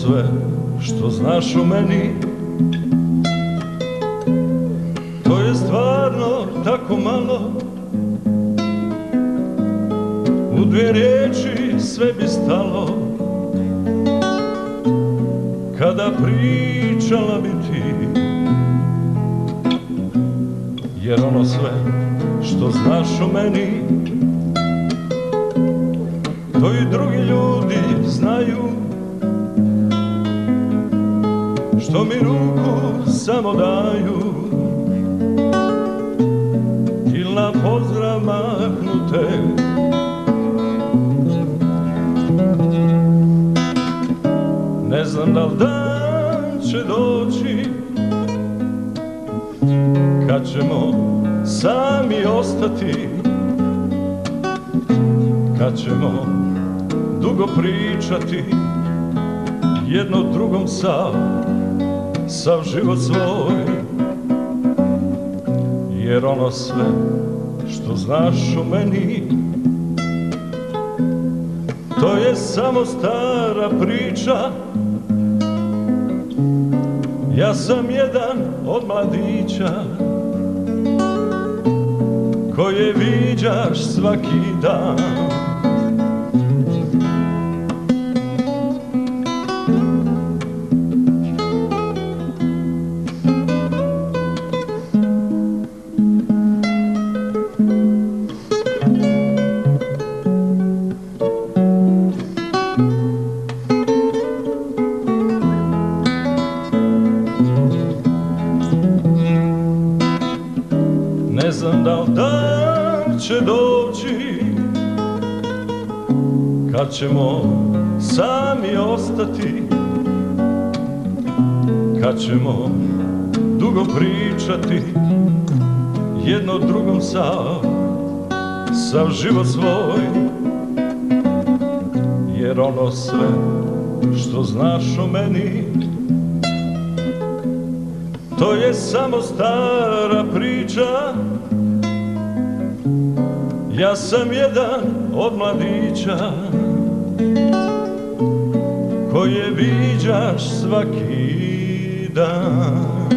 sve što znaš o meni. To je stvarno tako malo. U dvije riječi sve bi stalo. Kada pričala bi ti. Jer ono sve što znaš o meni To i drugi ljudi Što mi ruku samo daju. Il na pozdrav mahnute. Ne znam da li dan će doći Kad ćemo sami ostati Kad ćemo dugo pričati Jedno drugom sav, sav život svoj. Jer ono sve što znaš o meni To je samo stara priča. Ja sam jedan od mladića Koje viđaš svaki dan Znam da li dan će doći? Kad ćemo sami ostati? Kad ćemo dugo pričati? Jedno drugom sav, sav život svoj? Jer ono sve što znaš o meni to je samo stara priča. Ja sam jedan od mladića Koje viđaš svaki dan